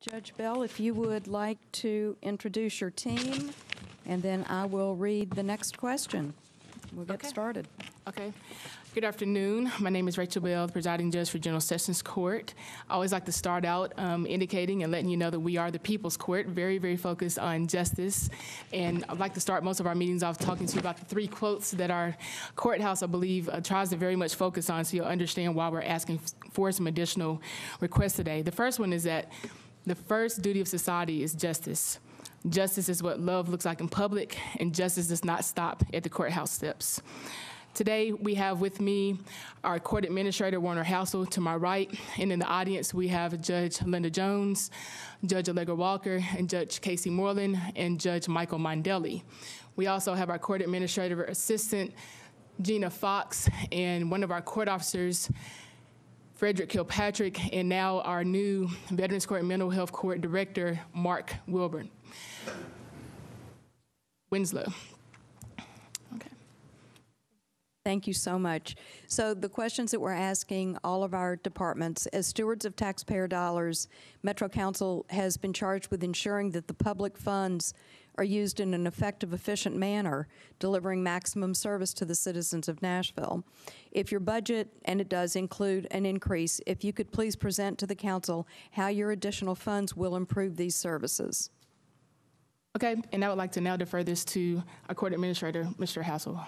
Judge Bell, if you would like to introduce your team, and then I will read the next question. We'll get Okay. started. Okay. Good afternoon. My name is Rachel Bell, the presiding judge for General Sessions Court. I always like to start out um, indicating and letting you know that we are the People's Court, very, very focused on justice. And I'd like to start most of our meetings off talking to you about the three quotes that our courthouse, I believe, uh, tries to very much focus on so you'll understand why we're asking for some additional requests today. The first one is that the first duty of society is justice. Justice is what love looks like in public, and justice does not stop at the courthouse steps. Today, we have with me our court administrator, Warner Hassel, to my right, and in the audience, we have Judge Linda Jones, Judge Allegra Walker, and Judge Casey Moreland, and Judge Michael Mondelli. We also have our court administrator assistant, Gina Fox, and one of our court officers, Frederick Kilpatrick, and now our new Veterans Court Mental Health Court Director, Mark Wilburn. Winslow. Okay. Thank you so much. So the questions that we're asking all of our departments, as stewards of taxpayer dollars, Metro Council has been charged with ensuring that the public funds are used in an effective, efficient manner, delivering maximum service to the citizens of Nashville. If your budget, and it does include an increase, if you could please present to the council how your additional funds will improve these services. Okay, and I would like to now defer this to our court administrator, Mr. Hassel.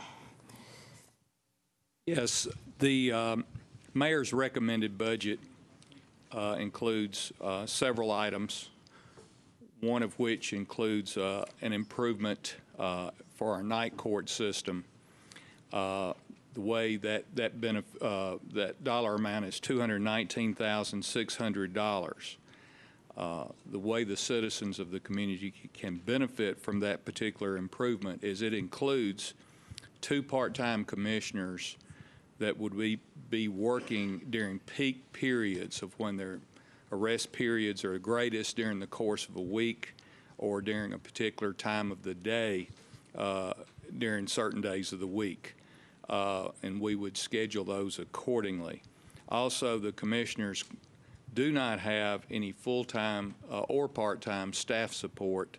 Yes, the um, mayor's recommended budget uh, includes uh, several items, one of which includes uh, an improvement uh, for our night court system. Uh, The way that, that benef- uh, that dollar amount is $219,600. Uh, The way the citizens of the community can benefit from that particular improvement is it includes two part-time commissioners that would be, be working during peak periods of when their arrest periods are greatest during the course of a week or during a particular time of the day uh, during certain days of the week. Uh, and we would schedule those accordingly. Also, the commissioners do not have any full-time uh, or part-time staff support.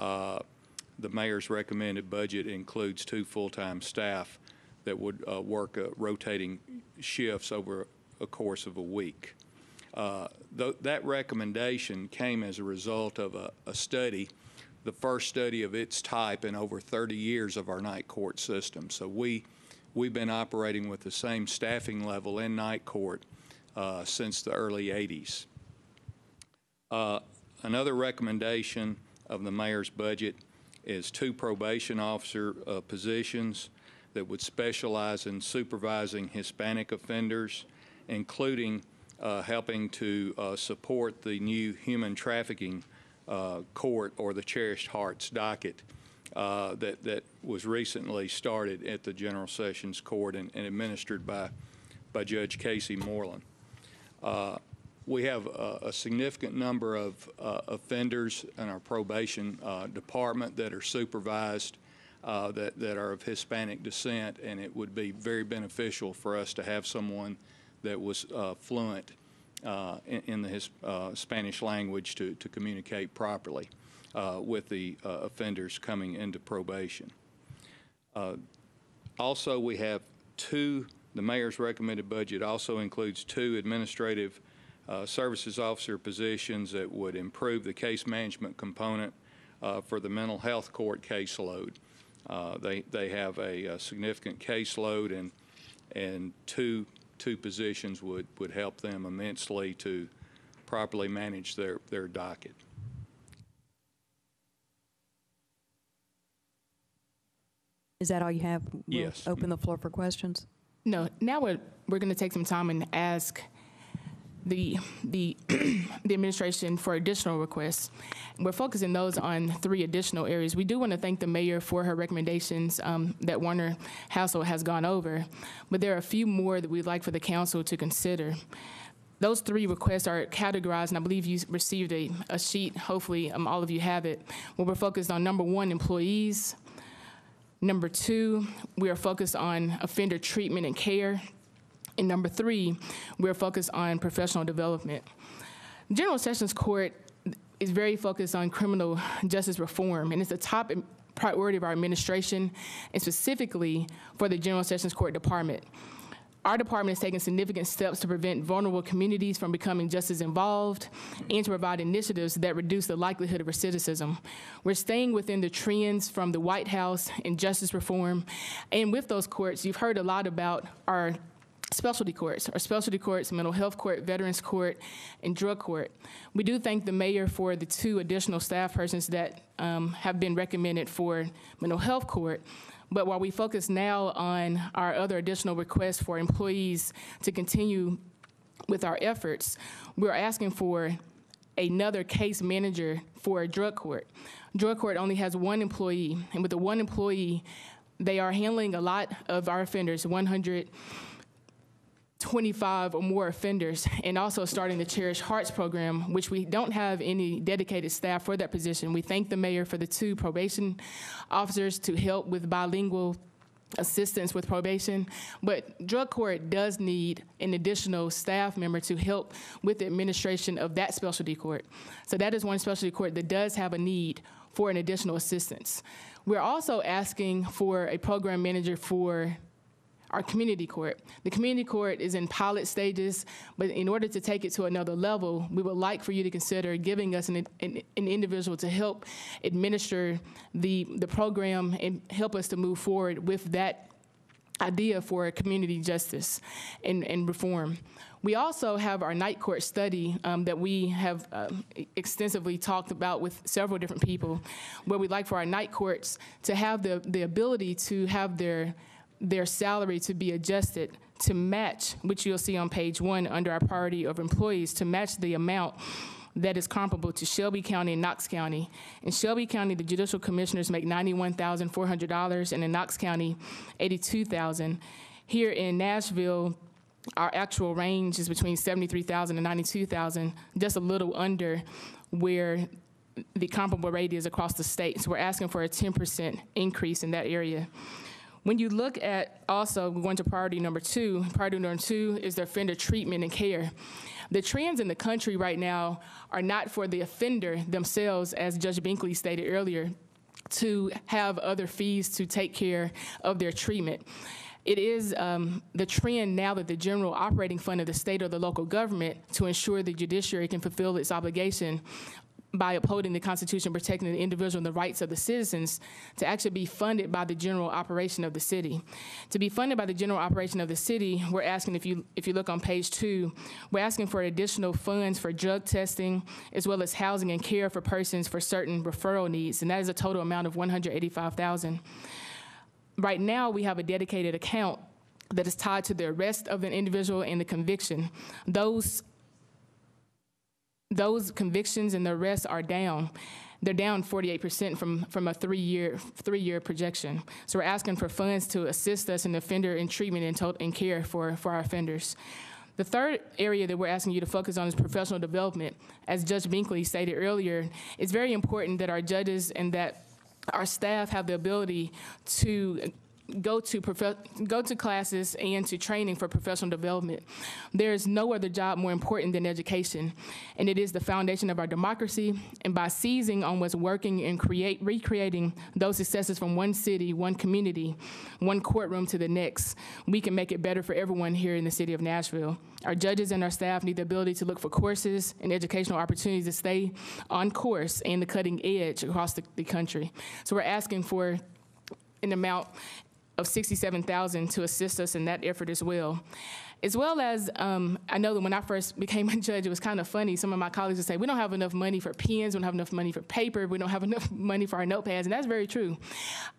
Uh, The mayor's recommended budget includes two full-time staff that would uh, work uh, rotating shifts over a course of a week. Uh, tho- That recommendation came as a result of a a study, the first study of its type in over 30 years of our night court system. So we, we've been operating with the same staffing level in night court uh, since the early 80s. Uh, Another recommendation of the mayor's budget is two probation officer uh, positions that would specialize in supervising Hispanic offenders, including helping to uh, support the new human trafficking uh, court or the Cherished Hearts docket uh, that, that was recently started at the General Sessions Court and, and administered by, by Judge Casey Moreland. Uh, we have a, a significant number of uh, offenders in our probation uh, department that are supervised uh, that, that are of Hispanic descent, and it would be very beneficial for us to have someone that was uh, fluent uh, in, in the his, uh, Spanish language to, to communicate properly with the offenders coming into probation. Also, we have two, the mayor's recommended budget also includes two administrative uh, services officer positions that would improve the case management component uh, for the mental health court caseload. Uh, They, they have a uh, significant caseload, and, and two, two positions would, would help them immensely to properly manage their, their docket. Is that all you have? We'll Yes. Open the floor for questions. No, now we're, we're going to take some time and ask the, the, the administration for additional requests. We're focusing those on three additional areas. We do want to thank the mayor for her recommendations um, that Warner Hassel has gone over, but there are a few more that we'd like for the council to consider. Those three requests are categorized, and I believe you received a, a sheet, hopefully um, all of you have it, where we're focused on number one, employees. Number two, we are focused on offender treatment and care. And number three, we're focused on professional development. General Sessions Court is very focused on criminal justice reform, and it's a top priority of our administration, and specifically for the General Sessions Court Department. Our department is taking significant steps to prevent vulnerable communities from becoming just as involved and to provide initiatives that reduce the likelihood of recidivism. We're staying within the trends from the White House and justice reform. And with those courts, you've heard a lot about our specialty courts, our specialty courts, mental health court, veterans court, and drug court. We do thank the mayor for the two additional staff persons that um, have been recommended for mental health court. But while we focus now on our other additional requests for employees to continue with our efforts, we're asking for another case manager for a drug court. Drug court only has one employee, and with the one employee, they are handling a lot of our offenders, 100 25 or more offenders, and also starting the Cherish Hearts program, which we don't have any dedicated staff for that position. We thank the mayor for the two probation officers to help with bilingual assistance with probation, but drug court does need an additional staff member to help with the administration of that specialty court. So that is one specialty court that does have a need for an additional assistance. We're also asking for a program manager for our community court. The community court is in pilot stages, but in order to take it to another level, we would like for you to consider giving us an, an, an individual to help administer the, the program and help us to move forward with that idea for community justice and, and reform. We also have our night court study um, that we have um, extensively talked about with several different people, where we'd like for our night courts to have the, the ability to have their their salary to be adjusted to match, which you'll see on page one under our priority of employees, to match the amount that is comparable to Shelby County and Knox County. In Shelby County, the judicial commissioners make $91,400, and in Knox County, 82,000. Here in Nashville, our actual range is between 73,000 and 92,000, just a little under where the comparable rate is across the state. So we're asking for a 10% increase in that area. When you look at also going to priority number two, priority number two is the offender treatment and care. The trends in the country right now are not for the offender themselves, as Judge Binkley stated earlier, to have other fees to take care of their treatment. It is um, the trend now that the general operating fund of the state or the local government to ensure the judiciary can fulfill its obligation by upholding the Constitution, protecting the individual and the rights of the citizens, to actually be funded by the general operation of the city. To be funded by the general operation of the city, we're asking, if you, if you look on page two, we're asking for additional funds for drug testing, as well as housing and care for persons for certain referral needs, and that is a total amount of 185,000. Right now, we have a dedicated account that is tied to the arrest of an individual and the conviction. Those those convictions and the arrests are down. They're down 48% from, from a three-year three-year projection. So we're asking for funds to assist us in offender and treatment and, to- and care for, for our offenders. The third area that we're asking you to focus on is professional development. As Judge Binkley stated earlier, it's very important that our judges and that our staff have the ability to go to prof- go to classes and to training for professional development. There is no other job more important than education, and it is the foundation of our democracy. And by seizing on what's working and create recreating those successes from one city, one community, one courtroom to the next, we can make it better for everyone here in the city of Nashville. Our judges and our staff need the ability to look for courses and educational opportunities to stay on course and the cutting edge across the, the country. So we're asking for an amount of 67,000 to assist us in that effort as well. As well as, um, I know that when I first became a judge, it was kind of funny. Some of my colleagues would say, we don't have enough money for pens, we don't have enough money for paper, we don't have enough money for our notepads, and that's very true.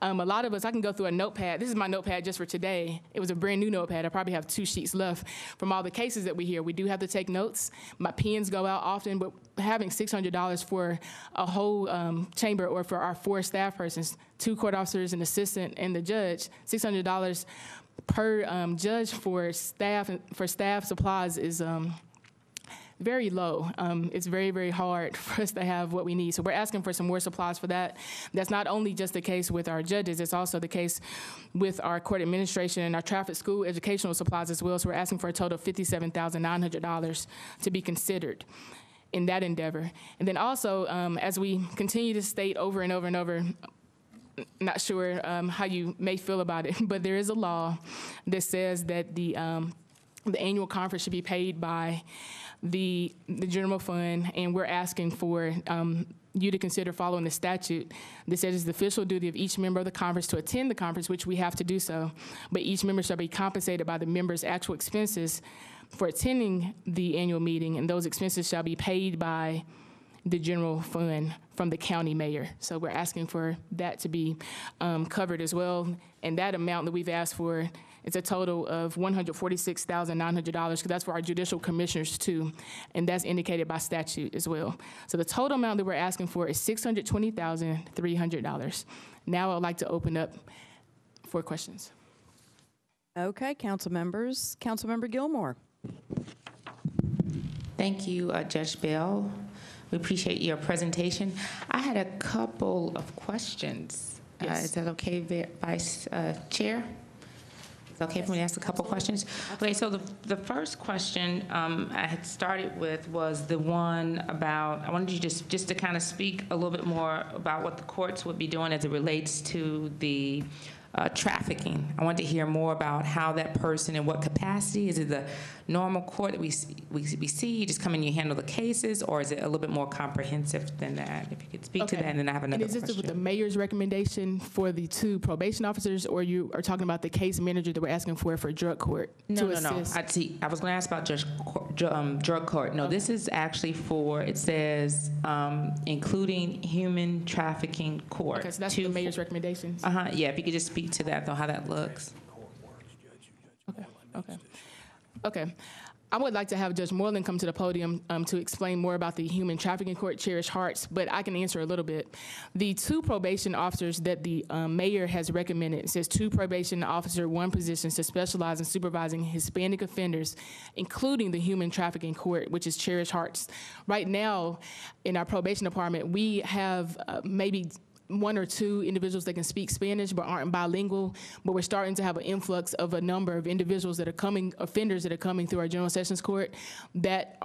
Um, a lot of us, I can go through a notepad. This is my notepad just for today. It was a brand new notepad. I probably have two sheets left from all the cases that we hear. We do have to take notes. My pens go out often, but having $600 for a whole um, chamber or for our four staff persons, two court officers, an assistant, and the judge, $600 per um, judge for staff for staff supplies is um, very low. Um, it's very, very hard for us to have what we need. So we're asking for some more supplies for that. That's not only just the case with our judges, it's also the case with our court administration and our traffic school educational supplies as well. So we're asking for a total of $57,900 to be considered. in that endeavor. And then also, um, as we continue to state over and over and over, not sure um, how you may feel about it, but there is a law that says that the um, the annual conference should be paid by the the general fund, and we're asking for um, you to consider following the statute that says it's the official duty of each member of the conference to attend the conference, which we have to do so, but each member shall be compensated by the member's actual expenses for attending the annual meeting, and those expenses shall be paid by the general fund from the county mayor. So we're asking for that to be um, covered as well. And that amount that we've asked for is a total of $146,900 because that's for our judicial commissioners too. And that's indicated by statute as well. So the total amount that we're asking for is $620,300. Now I'd like to open up for questions. Okay, council members. Councilmember Gilmore. Thank you, uh, Judge Bell. We appreciate your presentation. I had a couple of questions. Uh, Is that okay, Vice uh, Chair? Is it okay for me to ask a couple questions? Okay, so the, the first question um, I had started with was the one about, I wanted you just, just to kind of speak a little bit more about what the courts would be doing as it relates to the uh, trafficking. I wanted to hear more about how that person, in what capacity, is it the normal court that we, s- we we see, you just come in, you handle the cases, or is it a little bit more comprehensive than that? If you could speak to Okay. that, and then I have And another is this with the question. mayor's recommendation for the two probation officers, or you are talking about the case manager that we're asking for for drug court No, to no, no, assist? I see, I was gonna ask about Judge, Cour- Ju- um, drug court. No, this is actually for, it says, um, including human trafficking court. Okay, so that's Two- the mayor's recommendations? Uh-huh, yeah, if you could just speak to that, though, how that looks. Okay, okay. Okay. I would like to have Judge Moreland come to the podium um, to explain more about the human trafficking court, Cherish Hearts, but I can answer a little bit. The two probation officers that the um, mayor has recommended, says two probation officer, one positions to specialize in supervising Hispanic offenders, including the human trafficking court, which is Cherish Hearts. Right now, in our probation department, we have uh, maybe one or two individuals that can speak Spanish but aren't bilingual, but we're starting to have an influx of a number of individuals that are coming, offenders that are coming through our general sessions court that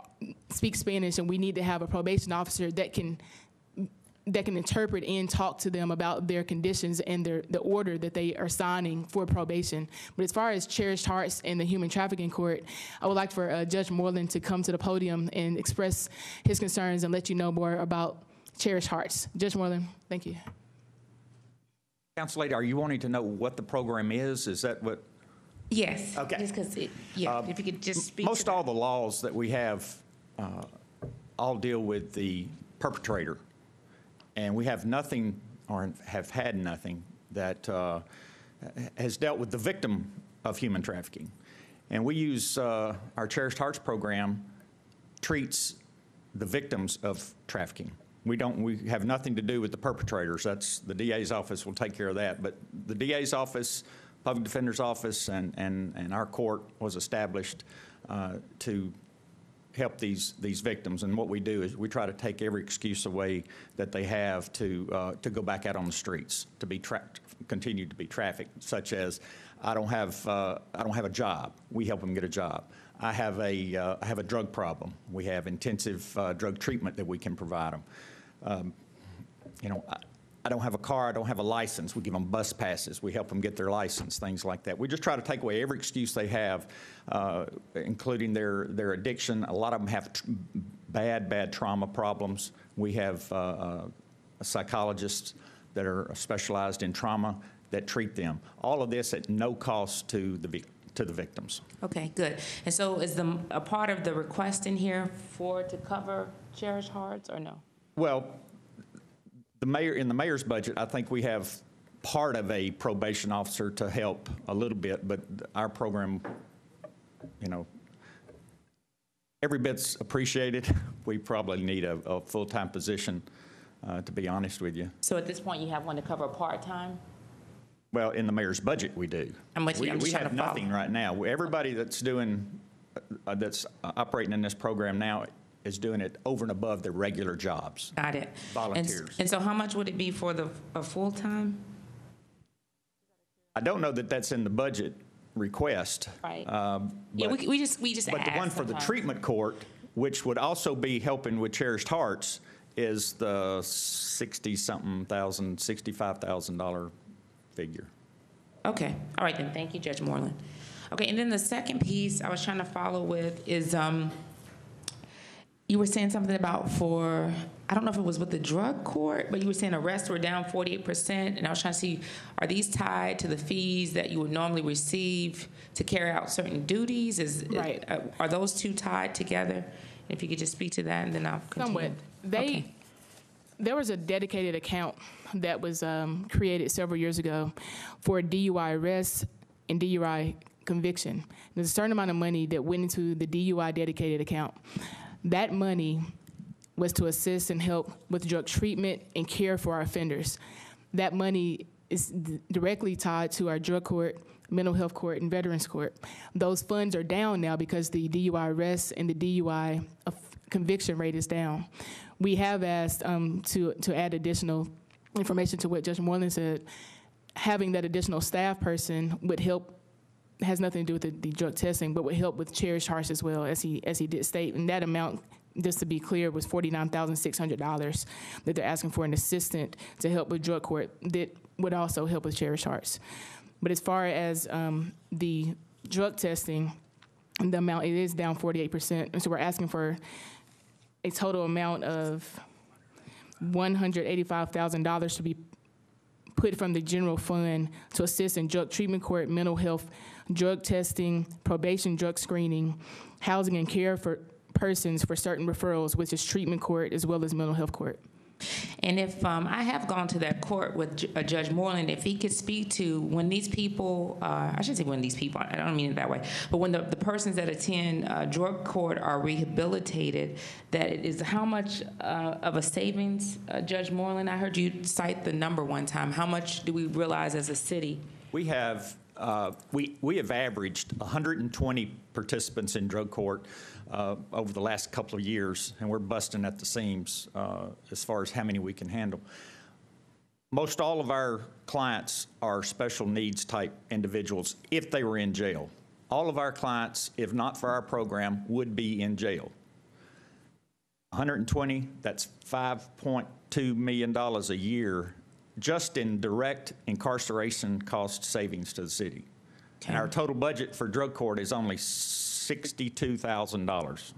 speak Spanish, and we need to have a probation officer that can that can interpret and talk to them about their conditions and their the order that they are signing for probation. But as far as cherished hearts and the human trafficking court, I would like for uh, Judge Moreland to come to the podium and express his concerns and let you know more about cherished hearts. Judge Moreland, thank you. Council lady, are you wanting to know what the program is? Is that what? Yes. Okay. Just because it, yeah, if you could just speak to Most that. all the laws that we have uh, all deal with the perpetrator. And we have nothing, or have had nothing, that uh, has dealt with the victim of human trafficking. And we use, uh, our Cherished Hearts program treats the victims of trafficking. We don't, we have nothing to do with the perpetrators. That's, the DA's office will take care of that. But the DA's office, Public Defender's office, and, and, and our court was established uh, to help these, these victims. And what we do is we try to take every excuse away that they have to, uh, to go back out on the streets, to be trapped, continue to be trafficked, such as, I don't have, uh, I don't have a job. We help them get a job. I have a, uh, I have a drug problem. We have intensive uh, drug treatment that we can provide them. Um, you know, I, I don't have a car, I don't have a license. We give them bus passes, we help them get their license, things like that. We just try to take away every excuse they have, uh, including their, their addiction. A lot of them have tr- bad, bad trauma problems. We have uh, uh, psychologists that are specialized in trauma that treat them. All of this at no cost to the, to the victims. Okay, good. And so is the, a part of the request in here for, to cover cherished Hearts, or no? Well, the mayor, in the mayor's budget, I think we have part of a probation officer to help a little bit, but our program, you know, every bit's appreciated. We probably need a, a full-time position, uh, to be honest with you. So at this point, you have one to cover part-time? Well, in the mayor's budget, we do. I'm with you. We- I'm just We trying have follow. nothing right now. Everybody that's doing, uh, that's operating in this program now is doing it over and above their regular jobs. Got it. And s- Volunteers. And so how much would it be for the, a full-time? I don't know that that's in the budget request. Right. um, Yeah, but- we, we just, we just But the one for the sometimes. treatment court which would also be helping with Cherished Hearts, is the 60-something thousand, $65,000 figure. Okay, all right then, thank you, Judge Moreland. Okay, and then the second piece I was trying to follow with is, um, you were saying something about for, I don't know if it was with the drug court, but you were saying arrests were down forty-eight percent, and I was trying to see, are these tied to the fees that you would normally receive to carry out certain duties? Is, Right. uh, Are those two tied together? If you could just speak to that, and then I'll continue. Somewhat. They, Okay. there was a dedicated account that was um, created several years ago for DUI arrests and DUI conviction. There's a certain amount of money that went into the DUI dedicated account. That money was to assist and help with drug treatment and care for our offenders. That money is d- directly tied to our drug court, mental health court, and veterans court. Those funds are down now because the DUI arrests and the DUI conviction rate is down. We have asked um, to, to add additional information to what Judge Moreland said. Having that additional staff person would help has nothing to do with the, the drug testing, but would help with cherished hearts as well, as he as he did state. And that amount, just to be clear, was forty nine thousand six hundred dollars that they're asking for an assistant to help with drug court that would also help with cherished hearts. But as far as um, the drug testing, the amount it is down forty eight percent, and so we're asking for a total amount of one hundred eighty five thousand dollars to be put from the general fund to assist in drug treatment court, mental health, drug testing, probation, drug screening, housing and care for persons for certain referrals, which is treatment court as well as mental health court. And if, um, I have gone to that court with Ju- uh, Judge Moreland, if he could speak to when these people, uh, I shouldn't say when these people, I don't mean it that way, but when the, the persons that attend, uh, drug court are rehabilitated, that it is how much, uh, of a savings, uh, Judge Moreland? I heard you cite the number one time. How much do we realize as a city? We have, uh, we, we have averaged 120 participants in drug court uh, over the last couple of years, and we're busting at the seams uh, as far as how many we can handle. Most all of our clients are special needs type individuals if they were in jail. All of our clients, if not for our program, would be in jail. 120, that's $5.2 million a year just in direct incarceration cost savings to the city. And our total budget for drug court is only $62,000.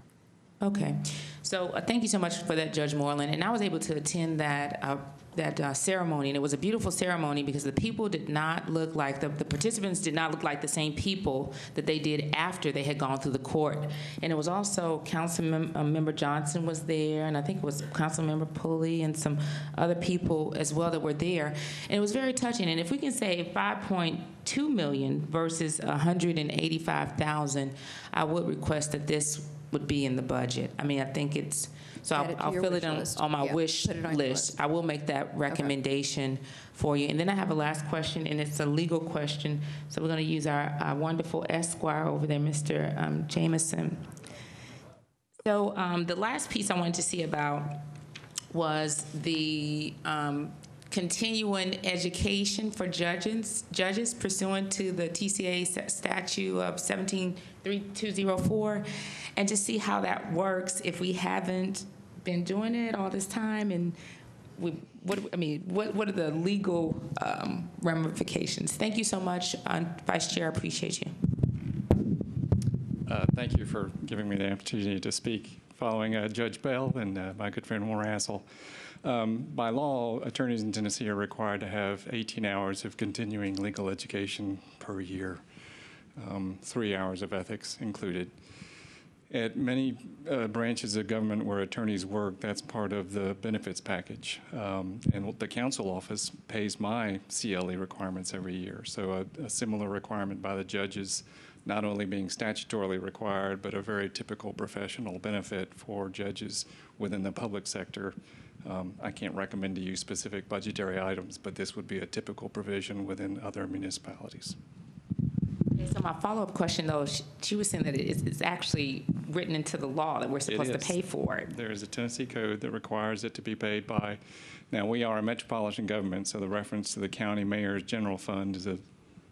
Okay, so uh, thank you so much for that, Judge Moreland. And I was able to attend that uh, that uh, ceremony, and it was a beautiful ceremony because the people did not look like the, the participants did not look like the same people that they did after they had gone through the court. And it was also Council Mem- uh, Member Johnson was there, and I think it was Council Member Pulley and some other people as well that were there. And it was very touching. And if we can say 5.2 million versus 185,000, I would request that this would be in the budget. I mean, I think it's, so Add I'll, to I'll your fill wish it on, list. on my Yeah, wish put it on your list. list. I will make that recommendation for you. And then I have a last question, and it's a legal question. So we're going to use our, our wonderful Esquire over there, Mr. um, Jameson. So um, the last piece I wanted to see about was the um, continuing education for judges, judges pursuant to the TCA statute of 17324, and to see how that works if we haven't been doing it all this time, and we, what, I mean, what, what are the legal um, ramifications? Thank you so much, uh, Vice Chair, I appreciate you. Uh, Thank you for giving me the opportunity to speak following uh, Judge Bell and uh, my good friend Warren Hassel. Um, By law, attorneys in Tennessee are required to have 18 hours of continuing legal education per year, um, three hours of ethics included. At many uh, branches of government where attorneys work, that's part of the benefits package. Um, And the council office pays my CLE requirements every year. So a, a similar requirement by the judges, not only being statutorily required, but a very typical professional benefit for judges within the public sector. Um, I can't recommend to you specific budgetary items, but this would be a typical provision within other municipalities. Okay, So my follow-up question, though, she, she was saying that it's, it's actually written into the law that we're supposed to pay for it. There is a Tennessee code that requires it to be paid by, now, we are a metropolitan government, so the reference to the county mayor's general fund is a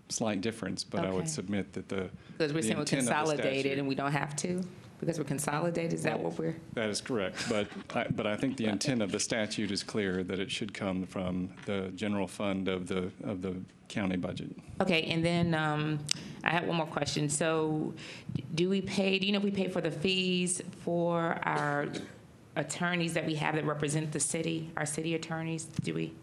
slight difference, but I would submit that the. Because we're the saying consolidated statute- and we don't have to? Because we're consolidated, is that what we're? That is correct, but, I- but I think the intent of the statute is clear, that it should come from the general fund of the, of the county budget. Okay, and then um, I have one more question. So do we pay, do you know if we pay for the fees for our attorneys that we have that represent the city, our city attorneys? Do we?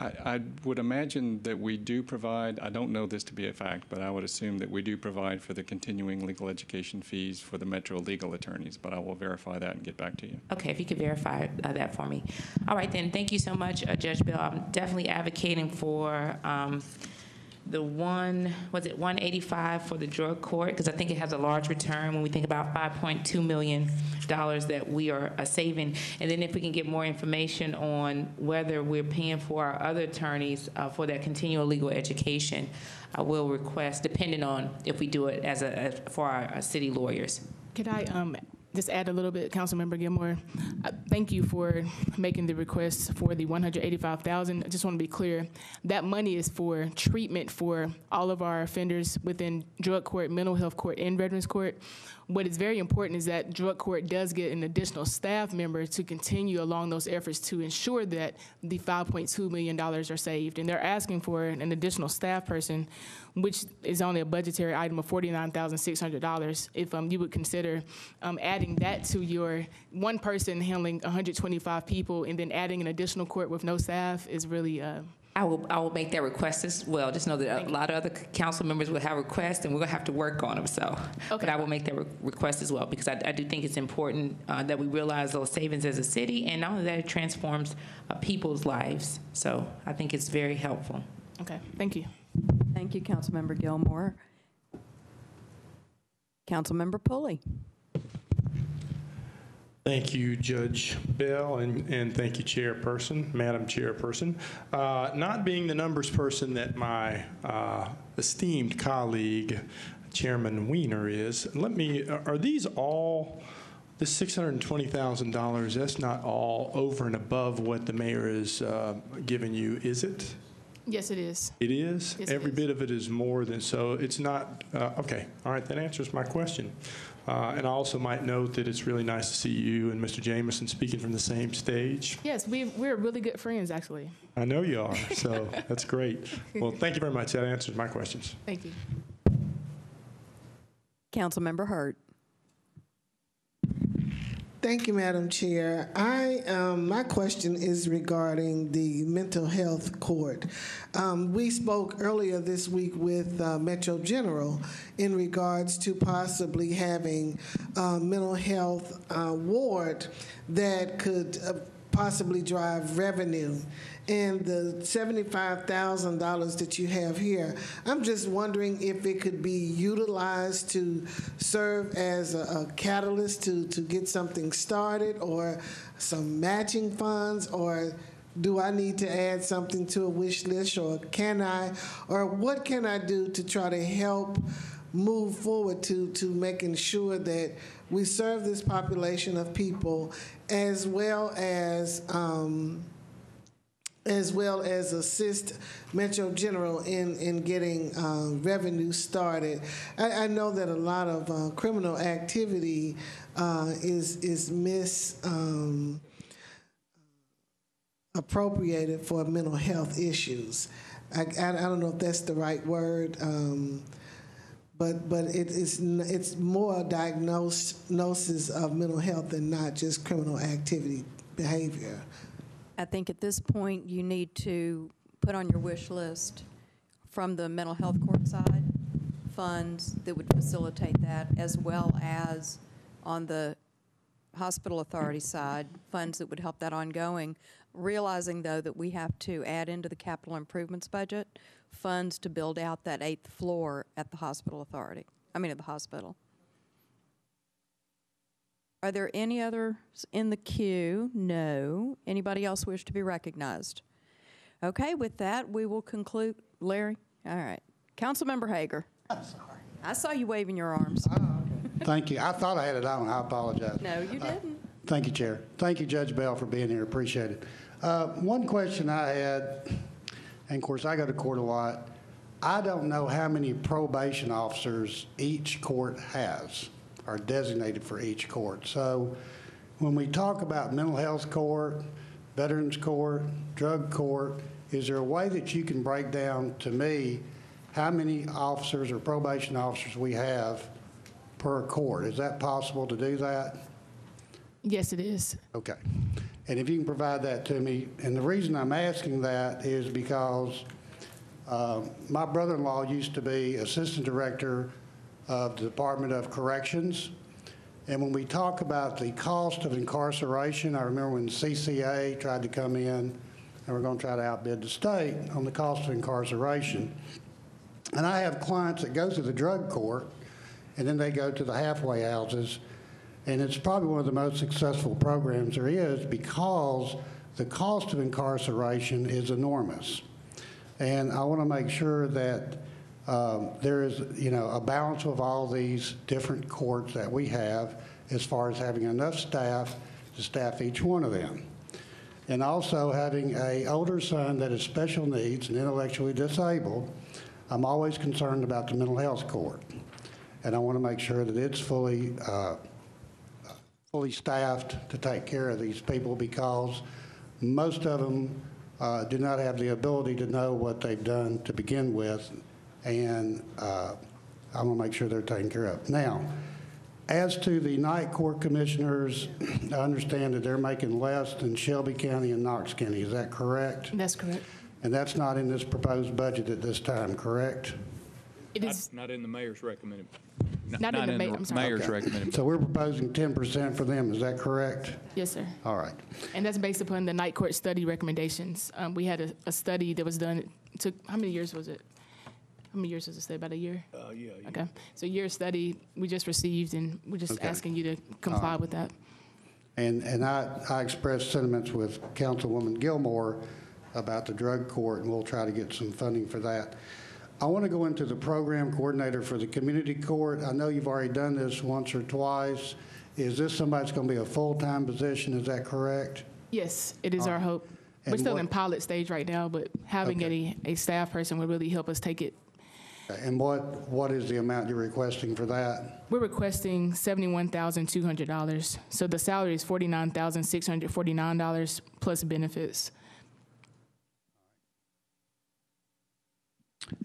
I, I would imagine that we do provide, I don't know this to be a fact, but I would assume that we do provide for the continuing legal education fees for the Metro legal attorneys, but I will verify that and get back to you. Okay, if you could verify uh, that for me. All right, then, thank you so much, uh, Judge Bell. I'm definitely advocating for um, the one, was it 185 for the drug court? Because I think it has a large return when we think about 5.2 million dollars that we are uh, saving. And then if we can get more information on whether we're paying for our other attorneys uh, for that continual legal education, I will request, depending on if we do it as a, for our uh, city lawyers. Could I um, just add a little bit, Councilmember Gilmore? Uh, Thank you for making the request for the 185,000. I just want to be clear, that money is for treatment for all of our offenders within drug court, mental health court, and veterans court. What is very important is that drug court does get an additional staff member to continue along those efforts to ensure that the $5.2 million are saved. And they're asking for an additional staff person, which is only a budgetary item of $49,600. If um, you would consider um, adding that to your one person handling 125 people and then adding an additional court with no staff is really uh, I will, I will make that request as well. Just know that a lot of other council members will have requests, and we're gonna have to work on them, so. But I will make that re- request as well, because I, I do think it's important uh, that we realize those savings as a city, and not only that, it transforms uh, people's lives. So I think it's very helpful. okay. Thank you. Thank you, Councilmember Gilmore. Councilmember Pulley. Thank you, Judge Bell, and, and thank you, Chairperson, Madam Chairperson. Uh, Not being the numbers person that my uh, esteemed colleague, Chairman Weiner is, let me, are these all, the $620,000, that's not all over and above what the mayor is uh, giving you, is it? Yes, it is. It is? Yes, Every is. bit of it is more than, so it's not, uh, okay, all right, that answers my question. Uh, And I also might note that it's really nice to see you and Mr. Jameson speaking from the same stage. Yes, we, we're really good friends, actually. I know you are, so that's great. Well, thank you very much, that answers my questions. Thank you. Councilmember Hurt. Thank you, Madam Chair. I, um, my question is regarding the mental health court. Um, we spoke earlier this week with uh, Metro General in regards to possibly having uh, mental health uh, ward that could uh, possibly drive revenue. And the $75,000 that you have here, I'm just wondering if it could be utilized to serve as a, a catalyst to, to get something started or some matching funds or do I need to add something to a wish list or can I, or what can I do to try to help move forward to, to making sure that we serve this population of people as well as, um, as well as assist Metro General in, in getting uh, revenue started. I, I know that a lot of uh, criminal activity uh, is, is mis, um, for mental health issues. I, I, I don't know if that's the right word, um, but but it, it's it's more diagnosis of mental health than not just criminal activity behavior. I think at this point, you need to put on your wish list from the mental health court side, funds that would facilitate that, as well as on the hospital authority side, funds that would help that ongoing. Realizing, though, that we have to add into the capital improvements budget, funds to build out that eighth floor at the hospital authority, I mean, at the hospital. Are there any others in the queue? No. Anybody else wish to be recognized? Okay, with that, we will conclude. Larry? All right. Councilmember Hagar. I'm sorry. I saw you waving your arms. Thank you. I thought I had it on. I apologize. No, you didn't. Thank you, Chair. Thank you, Judge Bell, for being here. Appreciate it. Uh, One question I had, and of course, I go to court a lot. I don't know how many probation officers each court has. Are designated for each court. So when we talk about mental health court, veterans court, drug court, is there a way that you can break down to me how many officers or probation officers we have per court? Is that possible to do that? Yes, it is. Okay. And if you can provide that to me, and the reason I'm asking that is because uh, my brother-in-law used to be Assistant Director of the Department of Corrections, and when we talk about the cost of incarceration, I remember when CCA tried to come in, and we're going to try to outbid the state on the cost of incarceration. And I have clients that go to the drug court, and then they go to the halfway houses, and it's probably one of the most successful programs there is because the cost of incarceration is enormous. And I want to make sure that um, there is, you know, a balance of all these different courts that we have as far as having enough staff to staff each one of them. And also having a older son that has special needs and intellectually disabled, I'm always concerned about the mental health court. And I want to make sure that it's fully, uh, fully staffed to take care of these people because most of them uh, do not have the ability to know what they've done to begin with, and uh, I want to make sure they're taken care of. Now, as to the night court commissioners, I understand that they're making less than Shelby County and Knox County. Is that correct? That's correct. And that's not in this proposed budget at this time, correct? It is. Not- Not in the mayor's recommended. Not in the ma- I'm sorry. Mayor's Okay. recommended. So we're proposing 10% for them, is that correct? yes, sir. All right. And that's based upon the night court study recommendations. Um, we had a, a study that was done, it took, how many years was it? How many years does it, say, about a year? Uh, yeah, yeah. Okay, so year study, we just received, and we're just Okay. asking you to comply with that. And, and I, I expressed sentiments with Councilwoman Gilmore about the drug court, and we'll try to get some funding for that. I want to go into the program coordinator for the community court. I know you've already done this once or twice. Is this somebody that's going to be a full-time position, is that correct? Yes, it is our hope. We're And still what- in pilot stage right now, but having Okay. a, a staff person would really help us take it. And what, what is the amount you're requesting for that? We're requesting seventy-one thousand two hundred dollars. So the salary is forty-nine thousand six hundred forty-nine dollars plus benefits.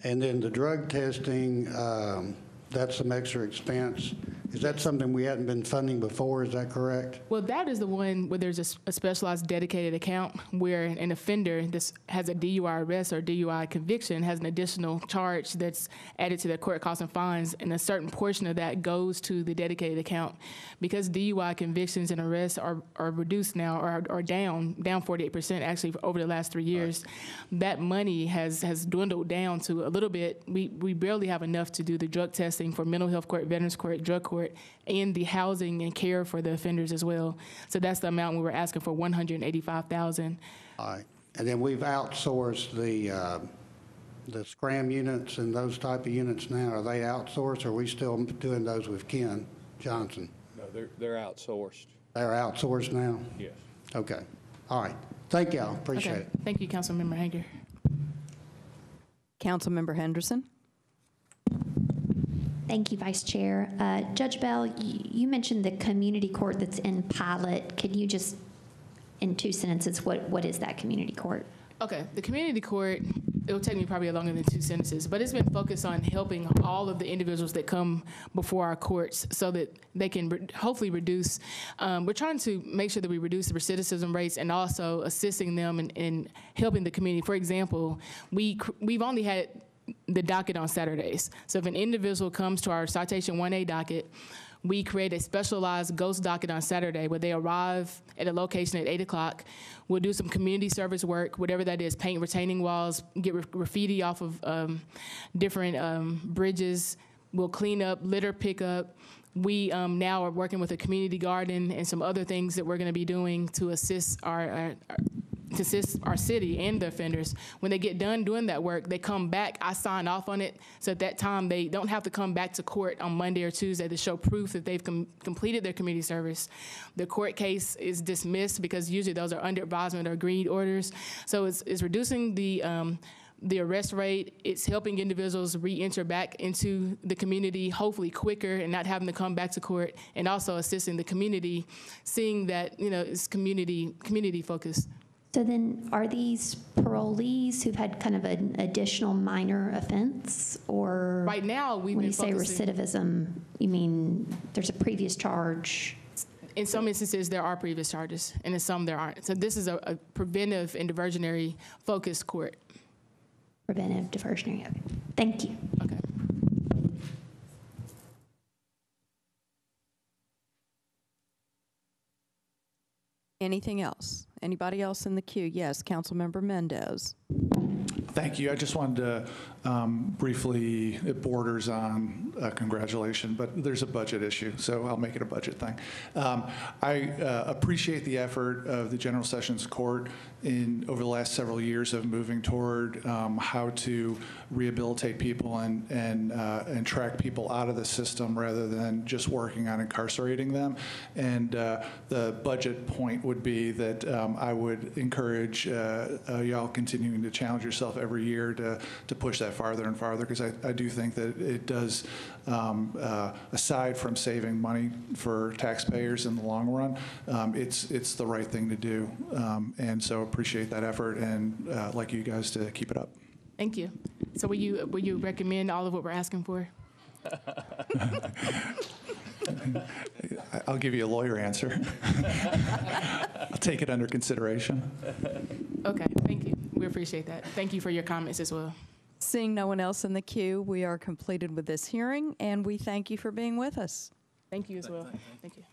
And then the drug testing, um, that's some extra expense. Is that something we hadn't been funding before, is that correct? Well, that is the one where there's a specialized dedicated account where an offender that has a DUI arrest or DUI conviction has an additional charge that's added to their court costs and fines, and a certain portion of that goes to the dedicated account. Because DUI convictions and arrests are, are reduced now, or are down, down 48% actually over the last three years, that money has, has dwindled down to a little bit. We, we barely have enough to do the drug testing for mental health court, veterans court, drug court, and the housing and care for the offenders as well. So that's the amount we were asking for, 185,000. All right. And then we've outsourced the, uh, the scram units and those type of units now. Are they outsourced, or are we still doing those with Ken Johnson? No, they're, they're outsourced, They're outsourced now? yes. Okay. All right. Thank y'all. Appreciate Okay. it. Thank you, Councilmember Hagar. Councilmember Henderson? Thank you, Vice Chair. Uh, Judge Bell, you mentioned the community court that's in pilot. Can you just, in two sentences, what, what is that community court? Okay, the community court, it'll take me probably longer than two sentences, but it's been focused on helping all of the individuals that come before our courts so that they can re- hopefully reduce, um, we're trying to make sure that we reduce the recidivism rates and also assisting them in, in helping the community. For example, we, we've only had the docket on Saturdays. So if an individual comes to our citation 1A docket, we create a specialized ghost docket on Saturday where they arrive at a location at 8 o'clock. We'll do some community service work, whatever that is, paint retaining walls, get graffiti off of um, different um, bridges. We'll clean up, litter pickup. We um, now are working with a community garden and some other things that we're going to be doing to assist our, our, our to assist our city and the offenders. When they get done doing that work, they come back. I sign off on it. So at that time, they don't have to come back to court on Monday or Tuesday to show proof that they've com- completed their community service. The court case is dismissed because usually those are under advisement or agreed orders. So it's, it's reducing the um, the arrest rate. It's helping individuals re-enter back into the community, hopefully quicker and not having to come back to court, and also assisting the community, seeing that, you know, it's community, community focused. So then, are these parolees who've had kind of an additional minor offense, or? Right now, we've When you say recidivism, you mean there's a previous charge? In some instances, there are previous charges, and in some there aren't. So this is a, a preventive and diversionary focused court. Preventive diversionary, okay. Thank you. Okay. Anything else? Anybody else in the queue? Yes, Councilmember Mendez. Thank you. I just wanted to um, briefly, it borders on a congratulation, but there's a budget issue, so I'll make it a budget thing. Um, I uh, appreciate the effort of the General Sessions Court in, over the last several years of moving toward um, how to rehabilitate people and, and, uh, and track people out of the system rather than just working on incarcerating them. And uh, the budget point would be that um, I would encourage uh, uh, y'all continuing to challenge yourself every year to, to push that farther and farther, because I, I do think that it does, um, uh, aside from saving money for taxpayers in the long run, um, it's, it's the right thing to do. Um, And so appreciate that effort and uh, like you guys to keep it up. Thank you. So will you, will you recommend all of what we're asking for? I- I'll give you a lawyer answer. I'll take it under consideration. Okay, thank you. We appreciate that. Thank you for your comments as well. Seeing no one else in the queue, we are completed with this hearing, and we thank you for being with us. Thank you as well. Thank you.